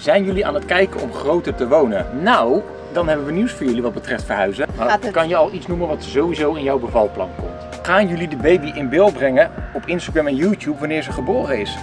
Zijn jullie aan het kijken om groter te wonen? Nou, dan hebben we nieuws voor jullie wat betreft verhuizen. Het? Kan je al iets noemen wat sowieso in jouw bevalplan komt? Gaan jullie de baby in beeld brengen op Instagram en YouTube wanneer ze geboren is?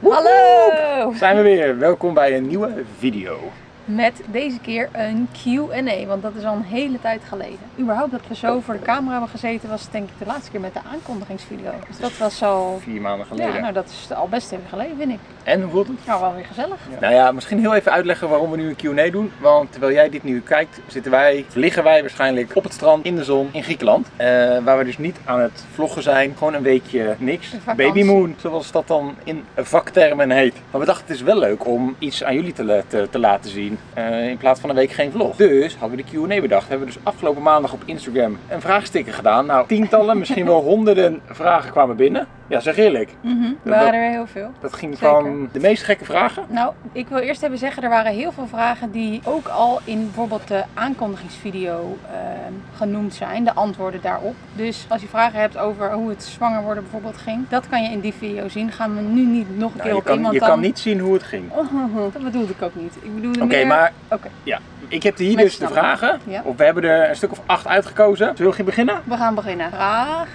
Hallo! Zijn we weer. Welkom bij een nieuwe video. Met deze keer een Q&A, want dat is al een hele tijd geleden. Überhaupt dat we zo voor de camera hebben gezeten was denk ik de laatste keer met de aankondigingsvideo. Dus dat was al... Vier maanden geleden. Ja, nou dat is al best even geleden vind ik. En hoe voelt het? Nou, wel weer gezellig. Nou ja, misschien heel even uitleggen waarom we nu een Q&A doen. Want terwijl jij dit nu kijkt, zitten wij, liggen wij waarschijnlijk op het strand in de zon in Griekenland. Eh, waar we dus niet aan het vloggen zijn. Gewoon een weekje niks. Babymoon, zoals dat dan in vaktermen heet. Maar we dachten het is wel leuk om iets aan jullie te, te laten zien. Eh, in plaats van een week geen vlog. Dus hadden we de Q&A bedacht. Hebben we dus afgelopen maandag op Instagram een vraagsticker gedaan. Nou, tientallen, misschien wel honderden vragen kwamen binnen. Ja, zeg eerlijk. Mhm, Er Dat- waren er heel veel. Dat ging Zeker. van de meest gekke vragen. Nou, ik wil eerst even zeggen, er waren heel veel vragen die ook al in bijvoorbeeld de aankondigingsvideo ehm, genoemd zijn, de antwoorden daarop. Dus als je vragen hebt over hoe het zwanger worden bijvoorbeeld ging, dat kan je in die video zien. Gaan we nu niet nog een Nou, keer je op kan, iemand je dan... kan niet zien hoe het ging. Oh, dat bedoelde ik ook niet. Ik bedoelde Oké, meer... maar Oké, ja, ik heb hier Met dus de vragen. Ja. Of we hebben er een stuk of acht uitgekozen. We gaan beginnen? we gaan beginnen. Vraag.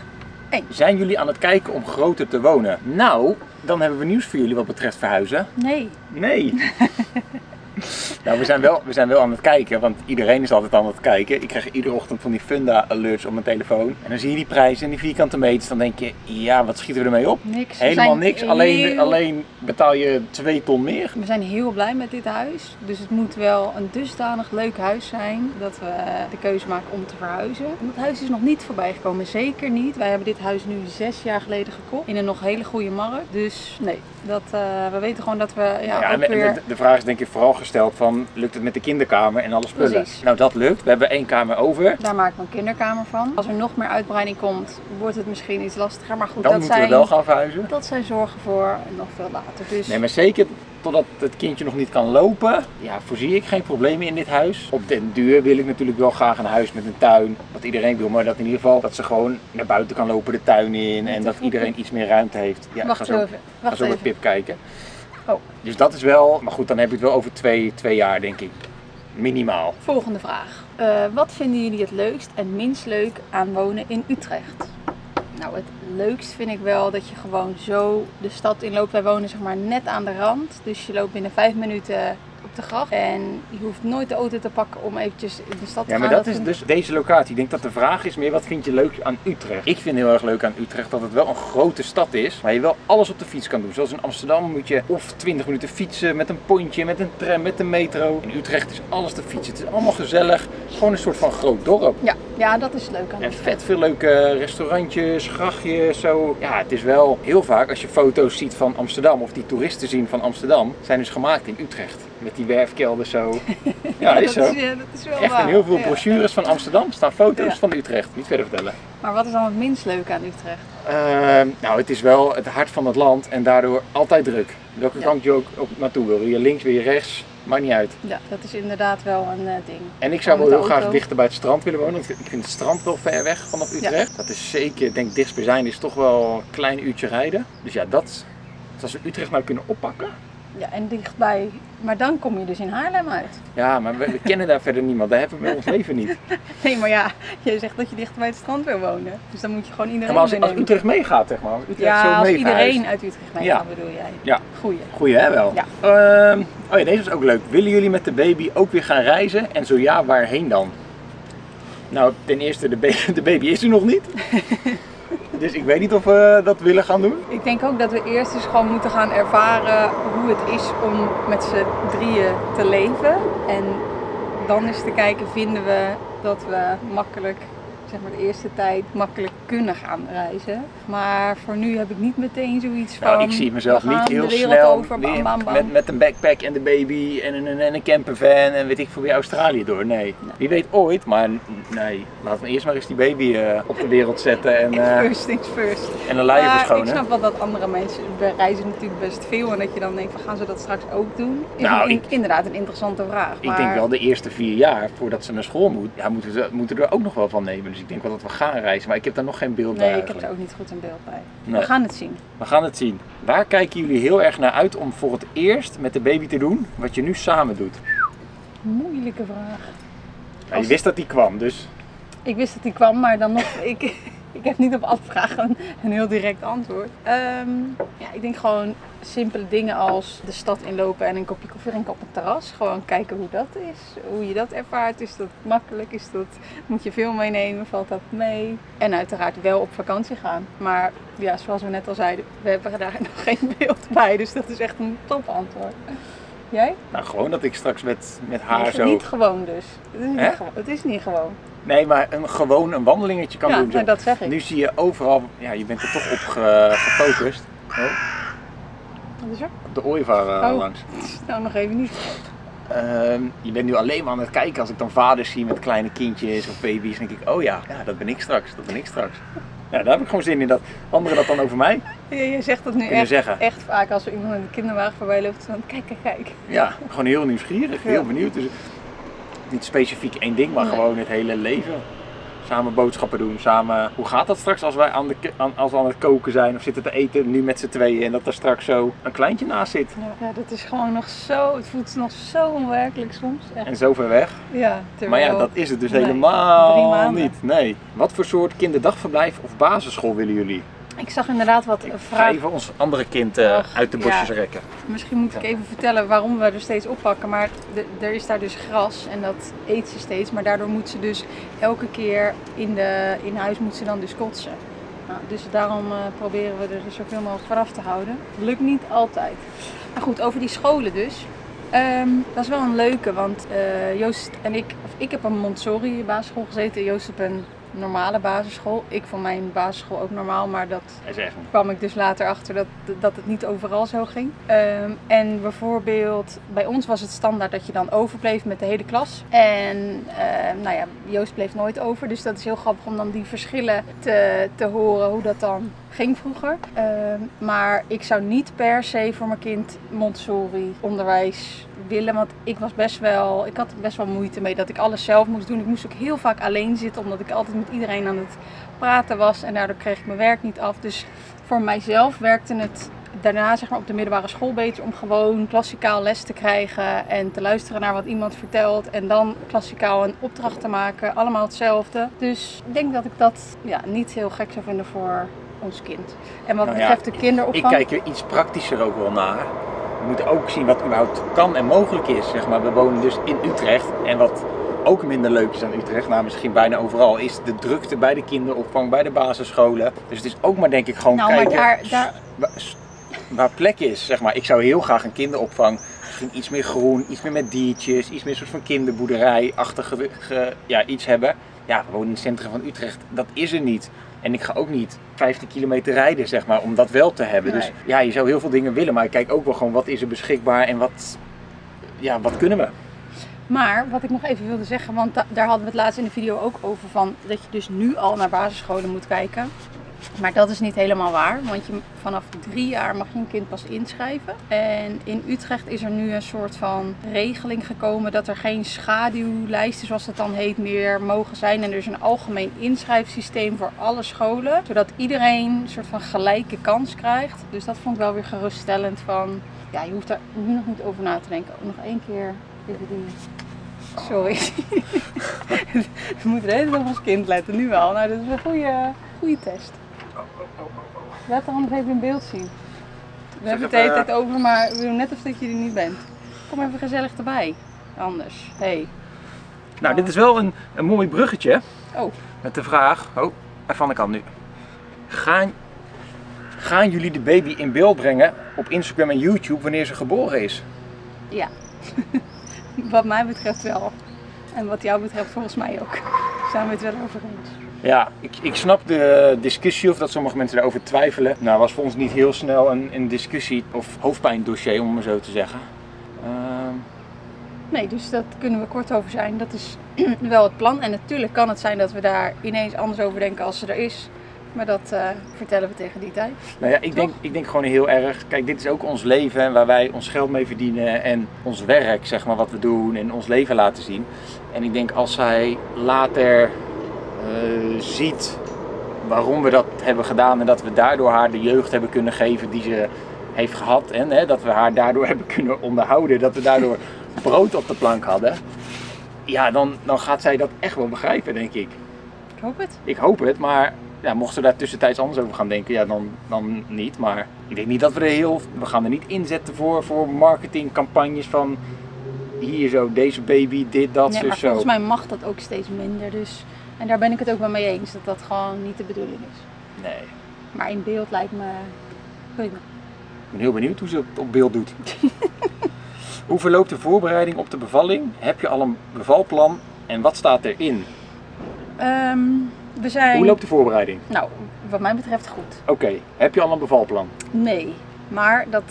Zijn jullie aan het kijken om groter te wonen? Nou, dan hebben we nieuws voor jullie wat betreft verhuizen. Nee. Nee. nou, we zijn, wel, we zijn wel aan het kijken, want iedereen is altijd aan het kijken. Ik krijg iedere ochtend van die Funda alerts op mijn telefoon. En dan zie je die prijzen en die vierkante meters. Dan denk je, ja, wat schieten we ermee op? Niks. Helemaal niks. Alleen, heel- alleen betaal je twee ton meer. We zijn heel blij met dit huis. Dus het moet wel een dusdanig leuk huis zijn dat we de keuze maken om te verhuizen. En Het huis is nog niet voorbij gekomen, zeker niet. Wij hebben dit huis nu zes jaar geleden gekocht in een nog hele goede markt. Dus nee, dat, eh, we weten gewoon dat we ja, Ja, ook weer... de vraag is denk ik vooral gesteld van, lukt het met de kinderkamer en alle spullen? Precies. Nou, dat lukt. We hebben één kamer over. Daar maken we een kinderkamer van. Als er nog meer uitbreiding komt, wordt het misschien iets lastiger. Maar goed, Dan dat, moeten zijn, we wel gaan verhuizen. dat zijn zorgen voor nog veel later. Dus Nee, maar zeker totdat het kindje nog niet kan lopen, ja, voorzie ik geen problemen in dit huis. Op den duur wil ik natuurlijk wel graag een huis met een tuin, wat iedereen wil, maar dat in ieder geval dat ze gewoon naar buiten kan lopen de tuin in en dat iedereen iets meer ruimte heeft. Ja, ik wacht ga zo, even. ga Wacht zo met even. Pip kijken. Oh. Dus dat is wel, maar goed, dan heb je het wel over twee, twee jaar denk ik. Minimaal. Volgende vraag. Eh, wat vinden jullie het leukst en minst leuk aan wonen in Utrecht? Nou, het leukst vind ik wel dat je gewoon zo de stad inloopt. Wij wonen zeg maar net aan de rand. Dus je loopt binnen vijf minuten gracht. En je hoeft nooit de auto te pakken om eventjes in de stad te Ja, gaan. maar dat is dus deze locatie. Ik denk dat de vraag is meer wat vind je leuk aan Utrecht? Ik vind heel erg leuk aan Utrecht dat het wel een grote stad is, waar je wel alles op de fiets kan doen. Zoals in Amsterdam moet je of 20 minuten fietsen met een pontje, met een tram, met de metro. In Utrecht is alles te fietsen. Het is allemaal gezellig. Gewoon een soort van groot dorp. Ja, ja, dat is leuk aan En vet veel leuke restaurantjes, grachtjes, zo. Ja, het is wel heel vaak als je foto's ziet van Amsterdam of die toeristen zien van Amsterdam, zijn dus gemaakt in Utrecht. Met die werfkelder zo. Ja, is zo. dat is, ja, dat is wel Echt waar. in heel veel Ja. brochures van Amsterdam staan foto's Ja. van Utrecht. Niet verder vertellen. Maar wat is dan het minst leuk aan Utrecht? Ehm, nou, het is wel het hart van het land en daardoor altijd druk. Welke Ja. kant je ook op naartoe wil. Wil je links, wil je rechts, maakt niet uit. Ja, dat is inderdaad wel een eh, ding. En ik zou wel heel graag dichter bij het strand willen wonen. Want ik vind het strand wel ver weg vanaf Utrecht. Dat is zeker, ik denk dichtstbijzijn is toch wel een klein uurtje rijden. Dus ja, dat, als we Utrecht nou kunnen oppakken. Ja, en dichtbij. Maar dan kom je dus in Haarlem uit. Ja, maar we, we kennen daar verder niemand. Daar hebben we ons leven niet. Nee, maar ja, je zegt dat je dicht bij het strand wil wonen. Dus dan moet je gewoon Ja, iedereen maar als, als. Utrecht meegaat, zeg maar. Als Utrecht ja, zo als mee iedereen verhuist. uit Utrecht mee Ja. gaat, bedoel jij. Ja. Goeie. Goeie hè wel? Ja. Ehm, oh ja, deze is ook leuk. Willen jullie met de baby ook weer gaan reizen? En zo ja, waarheen dan? Nou, ten eerste, de, ba- de baby is er nog niet. dus ik weet niet of we dat willen gaan doen. Ik denk ook dat we eerst eens gewoon moeten gaan ervaren hoe het is om met z'n drieën te leven. En dan eens te kijken, vinden we dat we makkelijk, zeg maar de eerste tijd, makkelijk kunnen gaan reizen. Maar voor nu heb ik niet meteen zoiets van... Nou, ik zie mezelf niet heel snel over, bam, weer bam, bam. Met, met een backpack en de baby en een, en een campervan en weet ik veel weer Australië door. Nee. Wie weet ooit, maar nee. Laten we eerst maar eens die baby eh, op de wereld zetten en, eh, First things first. en een luier Maar ik verschonen. snap wel dat andere mensen reizen natuurlijk best veel en dat je dan denkt van gaan ze dat straks ook doen? Is Nou, een- ik- inderdaad een interessante vraag. Ik maar denk wel de eerste vier jaar voordat ze naar school moet, ja, moeten, ze, moeten er ook nog wel van nemen. Dus ik denk wel dat we gaan reizen, maar ik heb daar nog geen beeld bij. Nee, ik heb er ook niet goed een beeld bij. Nee. We gaan het zien. We gaan het zien. Waar kijken jullie heel erg naar uit om voor het eerst met de baby te doen wat je nu samen doet? Moeilijke vraag. Ja, je Als- wist dat die kwam, dus Ik wist dat die kwam, maar dan nog, ik, ik heb niet op alle vragen een, heel direct antwoord. Ehm, ja, ik denk gewoon simpele dingen als de stad inlopen en een kopje koffie drinken op het terras. Gewoon kijken hoe dat is, hoe je dat ervaart. Is dat makkelijk? Is dat, moet je veel meenemen? Valt dat mee? En uiteraard wel op vakantie gaan. Maar ja, zoals we net al zeiden, we hebben daar nog geen beeld bij. Dus dat is echt een top antwoord. Jij? nou, gewoon dat ik straks met, met haar Nee, zo... Niet gewoon dus. Het is niet, gewoon, het is niet gewoon. Nee, maar een, gewoon een wandelingetje kan ja, doen. Nou, dat zeg ik. Nu zie je overal, ja, je bent er toch op ge- gefocust. Oh, Wat is er? op de ooievaar eh, Oh. langs. Nou, nog even niet. Ehm, je bent nu alleen maar aan het kijken als ik dan vaders zie met kleine kindjes of baby's. Dan denk ik, oh ja, ja, dat ben ik straks, dat ben ik straks. Ja, daar heb ik gewoon zin in dat anderen dat dan over mij Ja, je zegt dat nu echt, zeggen. echt vaak als er iemand met een kinderwagen voorbij loopt. Van, kijk, kijk, kijk. Ja, gewoon heel nieuwsgierig, heel benieuwd. Dus niet specifiek één ding, maar Nee. gewoon het hele leven. Samen boodschappen doen, samen... Hoe gaat dat straks als, wij aan de, aan, als we aan het koken zijn of zitten te eten, nu met z'n tweeën en dat er straks zo een kleintje naast zit Ja, dat is gewoon nog zo, het voelt nog zo onwerkelijk soms. Echt. en zo ver weg. Ja, Maar ja, dat is het dus Nee, helemaal niet. Nee. Wat voor soort kinderdagverblijf of basisschool willen jullie? Ik zag inderdaad wat Ik ga vragen. even ons andere kind eh, uit de bosjes ja. rekken. Misschien moet ik even vertellen waarom we er steeds oppakken. Maar er is daar dus gras en dat eet ze steeds. Maar daardoor moet ze dus elke keer in, de, in huis moet ze dan dus kotsen. Nou, dus daarom eh, proberen we er dus zoveel mogelijk vanaf te houden. Lukt niet altijd. Maar goed, over die scholen dus. Ehm, dat is wel een leuke, want eh, Joost en ik, of ik heb een Montessori basisschool gezeten. Joost op een normale basisschool. Ik vond mijn basisschool ook normaal, maar dat kwam ik dus later achter dat, dat het niet overal zo ging. Ehm, en bijvoorbeeld, bij ons was het standaard dat je dan overbleef met de hele klas. En ehm, nou ja, Joost bleef nooit over. Dus dat is heel grappig om dan die verschillen te, te horen hoe dat dan ging vroeger. Ehm, maar ik zou niet per se voor mijn kind Montessori onderwijs willen. Want ik was best wel, ik had best wel moeite mee dat ik alles zelf moest doen. Ik moest ook heel vaak alleen zitten, omdat ik altijd met iedereen aan het praten was. En daardoor kreeg ik mijn werk niet af. Dus voor mijzelf werkte het daarna zeg maar, op de middelbare school beter om gewoon klassikaal les te krijgen en te luisteren naar wat iemand vertelt en dan klassikaal een opdracht te maken. Allemaal hetzelfde. Dus ik denk dat ik dat ja, niet heel gek zou vinden voor ons kind. En wat Nou ja, betreft de Ik kinderopvang. kijk er iets praktischer ook wel naar. We moeten ook zien wat überhaupt kan en mogelijk is. Zeg maar. We wonen dus in Utrecht en wat ook minder leuk is aan Utrecht, nou misschien bijna overal, is de drukte bij de kinderopvang, bij de basisscholen. Dus het is ook maar denk ik gewoon Nou, maar kijken daar- daar- waar, plek is. Zeg maar. Ik zou heel graag een kinderopvang, misschien iets meer groen, iets meer met diertjes, iets meer soort van kinderboerderij-achtige ge- ja, iets hebben. Ja, we wonen in het centrum van Utrecht, dat is er niet. En ik ga ook niet 15 kilometer rijden, zeg maar, om dat wel te hebben. Dus ja, je zou heel veel dingen willen, maar ik kijk ook wel gewoon wat is er beschikbaar en wat, ja, wat kunnen we. Maar wat ik nog even wilde zeggen, want da- daar hadden we het laatst in de video ook over van dat je dus nu al naar basisscholen moet kijken. Maar dat is niet helemaal waar, want je, vanaf drie jaar mag je een kind pas inschrijven. En in Utrecht is er nu een soort van regeling gekomen dat er geen schaduwlijsten, zoals het dan heet, meer mogen zijn. En er is een algemeen inschrijfsysteem voor alle scholen, zodat iedereen een soort van gelijke kans krijgt. Dus dat vond ik wel weer geruststellend van, ja, je hoeft daar nu nog niet over na te denken. Nog één keer even die... Sorry. We moeten de hele op ons kind letten, nu wel. Nou, dat is een goede, goede test. Laat er anders even in beeld zien. We hebben het de hele even, tijd over, maar we doen net alsof dat je er niet bent. Kom even gezellig erbij. Anders. Hey. Nou, dit is wel een, een mooi bruggetje Oh, met de vraag, oh, van de kant nu. Gaan, gaan jullie de baby in beeld brengen op Instagram en YouTube wanneer ze geboren is? ja. wat mij betreft wel. En wat jou betreft volgens mij ook. Zijn we het wel over eens. Ja, ik, ik snap de discussie of dat sommige mensen daarover twijfelen. Nou, was voor ons niet heel snel een, een discussie of hoofdpijndossier, om het zo te zeggen. Ehm, Nee, dus dat kunnen we kort over zijn. Dat is wel het plan. En natuurlijk kan het zijn dat we daar ineens anders over denken als ze er is. Maar dat eh, vertellen we tegen die tijd. nou ja, ik denk, ik denk gewoon heel erg. Kijk, dit is ook ons leven waar wij ons geld mee verdienen en ons werk, zeg maar, wat we doen en ons leven laten zien. En ik denk als zij later ziet waarom we dat hebben gedaan en dat we daardoor haar de jeugd hebben kunnen geven die ze heeft gehad. En hè, dat we haar daardoor hebben kunnen onderhouden, dat we daardoor brood op de plank hadden. Ja, dan, dan gaat zij dat echt wel begrijpen, denk ik. Ik hoop het. Ik hoop het, maar ja, mocht ze daar tussentijds anders over gaan denken, ja, dan, dan niet. Maar ik denk niet dat we er heel. We gaan er niet inzetten voor, voor marketingcampagnes van. Hier zo, deze baby, dit, dat, Nee, maar zo. volgens mij mag dat ook steeds minder. Dus, en daar ben ik het ook wel mee eens, dat dat gewoon niet de bedoeling is. Nee. Maar in beeld lijkt me prima. Ik ben heel benieuwd hoe ze het op beeld doet. hoe verloopt de voorbereiding op de bevalling? Heb je al een bevalplan en wat staat erin? Ehm, we zijn, Hoe loopt de voorbereiding? nou, wat mij betreft goed. Oké, heb je al een bevalplan? Nee, maar dat,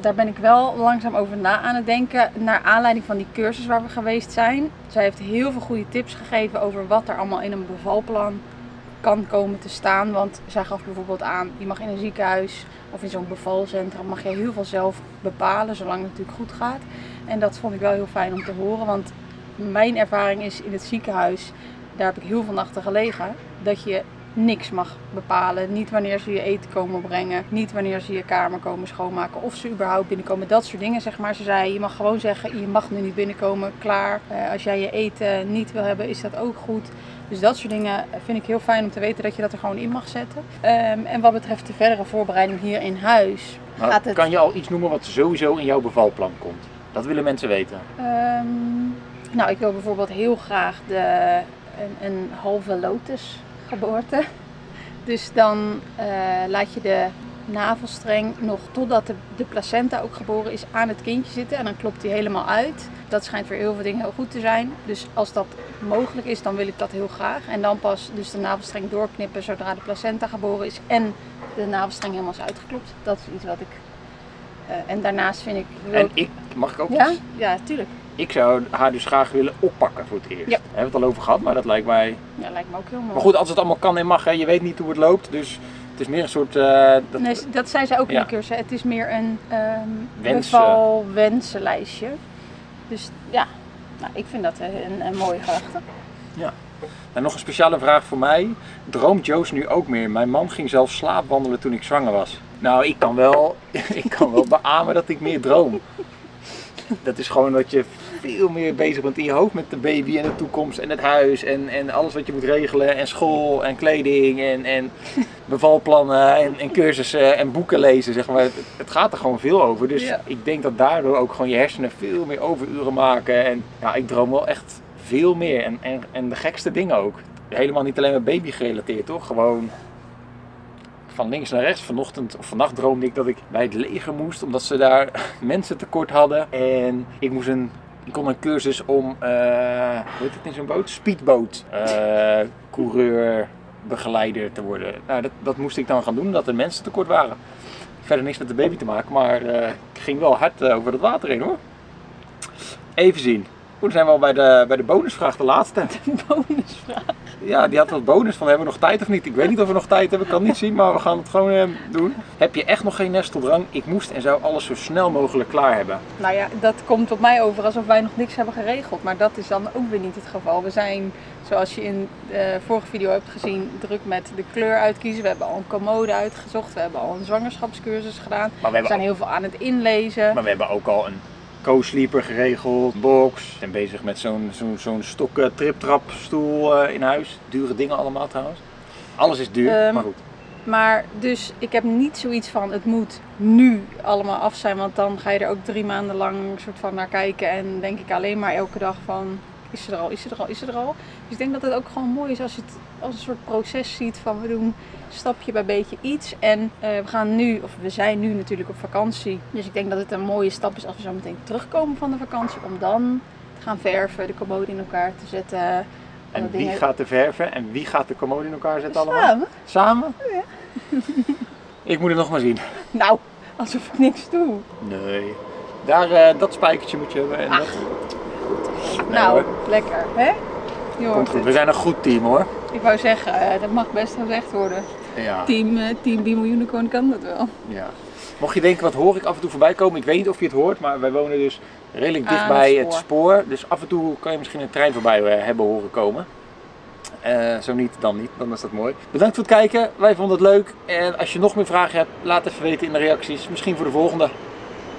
daar ben ik wel langzaam over na aan het denken. Naar aanleiding van die cursus waar we geweest zijn. Zij heeft heel veel goede tips gegeven over wat er allemaal in een bevalplan kan komen te staan. Want zij gaf bijvoorbeeld aan, je mag in een ziekenhuis of in zo'n bevalcentrum mag je heel veel zelf bepalen, zolang het natuurlijk goed gaat. En dat vond ik wel heel fijn om te horen, want mijn ervaring is in het ziekenhuis, daar heb ik heel veel nachten gelegen, dat je niks mag bepalen. Niet wanneer ze je eten komen brengen, niet wanneer ze je kamer komen schoonmaken of ze überhaupt binnenkomen. Dat soort dingen zeg maar. Ze zei, je mag gewoon zeggen, je mag nu niet binnenkomen, klaar. Eh, als jij je eten niet wil hebben, is dat ook goed. Dus dat soort dingen vind ik heel fijn om te weten dat je dat er gewoon in mag zetten. Ehm, en wat betreft de verdere voorbereiding hier in huis, Maar gaat het... Kan je al iets noemen wat sowieso in jouw bevalplan komt? Dat willen mensen weten. Ehm, nou, ik wil bijvoorbeeld heel graag de, een, een halve lotusgeboorte. Dus dan eh, laat je de navelstreng nog totdat de, de placenta ook geboren is aan het kindje zitten. En dan klopt die helemaal uit. Dat schijnt voor heel veel dingen heel goed te zijn. Dus als dat mogelijk is, dan wil ik dat heel graag. En dan pas dus de navelstreng doorknippen zodra de placenta geboren is. En de navelstreng helemaal is uitgeklopt. Dat is iets wat ik... eh, en daarnaast vind ik... En ik, mag ik ook ja? Ja, tuurlijk. Ik zou haar dus graag willen oppakken voor het eerst. Ja. Daar hebben we het al over gehad, maar dat lijkt mij... Ja, lijkt me ook heel mooi. Maar goed, als het allemaal kan en mag, hè. je weet niet hoe het loopt. Dus het is meer een soort... eh, dat... Nee, dat zei ze ook in Ja. de cursus. Het is meer een ehm Wensen. bevalwensenlijstje. Dus ja, nou, ik vind dat een, een mooie gedachte. En nog een speciale vraag voor mij. Droomt Joost nu ook meer? Mijn man ging zelfs slaapwandelen toen ik zwanger was. Nou, ik kan wel, ik kan wel beamen dat ik meer droom. Dat is gewoon dat je veel meer bezig bent in je hoofd met de baby en de toekomst en het huis en, en alles wat je moet regelen en school en kleding en, en bevalplannen en, en cursussen en boeken lezen. Zeg maar. het, het gaat er gewoon veel over. Dus Ja. ik denk dat daardoor ook gewoon je hersenen veel meer overuren maken. En ja, ik droom wel echt veel meer en, en, en de gekste dingen ook. Helemaal niet alleen maar baby gerelateerd, toch? Gewoon van links naar rechts. Vanochtend of vannacht droomde ik dat ik bij het leger moest, omdat ze daar mensen tekort hadden. En ik moest een, ik kon een cursus om, eh, hoe heet het in zo'n boot? Speedboot eh, coureur, begeleider te worden. Nou, dat, dat moest ik dan gaan doen, omdat er mensen tekort waren. Verder niks met de baby te maken, maar eh, ik ging wel hard over het water heen hoor. Even zien. Goed, dan zijn we al bij de, bij de bonusvraag, de laatste. Bonusvraag. Ja, die had wat bonus van hebben we nog tijd of niet. Ik weet niet of we nog tijd hebben, ik kan niet zien, maar we gaan het gewoon eh, doen. Heb je echt nog geen nesteldrang? Ik moest en zou alles zo snel mogelijk klaar hebben. Nou ja, dat komt op mij over alsof wij nog niks hebben geregeld. Maar dat is dan ook weer niet het geval. We zijn, zoals je in de vorige video hebt gezien, druk met de kleur uitkiezen. We hebben al een commode uitgezocht. We hebben al een zwangerschapscursus gedaan. Maar we We zijn heel veel aan het inlezen. maar we hebben ook al een co-sleeper geregeld, box. Zijn bezig met zo'n zo'n zo'n stok eh, triptrapstoel eh, in huis. Dure dingen allemaal trouwens. Alles is duur, Ehm, maar goed. Maar dus ik heb niet zoiets van het moet nu allemaal af zijn. Want dan ga je er ook drie maanden lang soort van naar kijken. En denk ik alleen maar elke dag van is ze er al, is ze er al, is ze er al. Dus ik denk dat het ook gewoon mooi is als je het als een soort proces ziet van we doen stapje bij beetje iets. En eh, we gaan nu, of we zijn nu natuurlijk op vakantie. Dus ik denk dat het een mooie stap is als we zo meteen terugkomen van de vakantie. Om dan te gaan verven, de commode in elkaar te zetten. En wie dingen- gaat de verven en wie gaat de commode in elkaar zetten allemaal? Samen? Samen? Ik moet het nog maar zien. Nou, alsof ik niks doe. Nee. Daar, eh, dat spijkertje moet je hebben. En Ach, dat... Nee, nou, hoor. lekker, hè? Komt goed. We zijn een goed team hoor. Ik wou zeggen, eh, dat mag best gezegd worden. Ja. Team, eh team Beamer Unicorn kan dat wel. ja. Mocht je denken, wat hoor ik af en toe voorbij komen? Ik weet niet of je het hoort, maar wij wonen dus redelijk dicht Aan bij het het spoor. Dus af en toe kan je misschien een trein voorbij hebben horen komen. Zo niet, dan niet. Dan is dat mooi. Bedankt voor het kijken. Wij vonden het leuk. En als je nog meer vragen hebt, laat even weten in de reacties. Misschien voor de volgende.